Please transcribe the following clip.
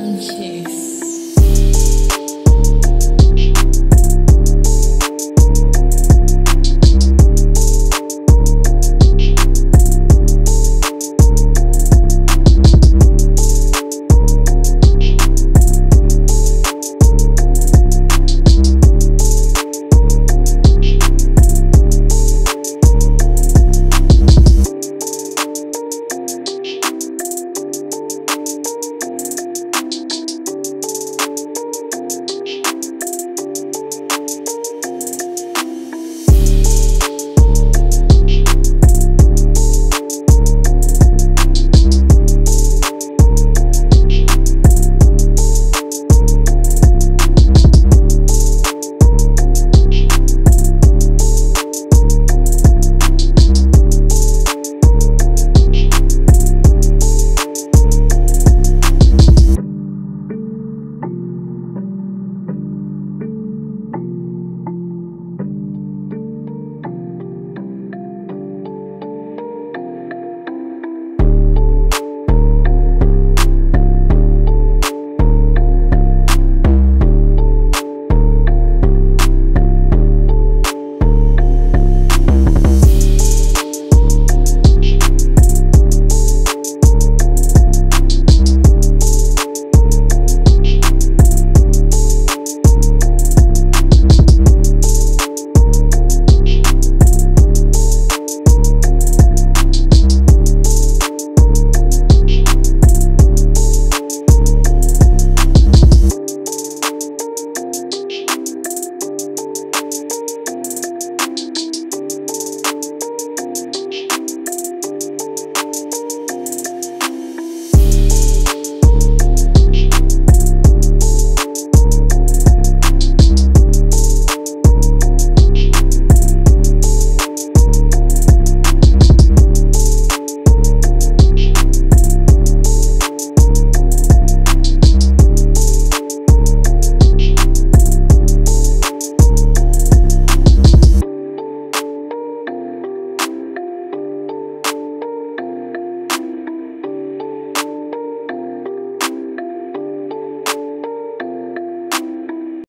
Jeez.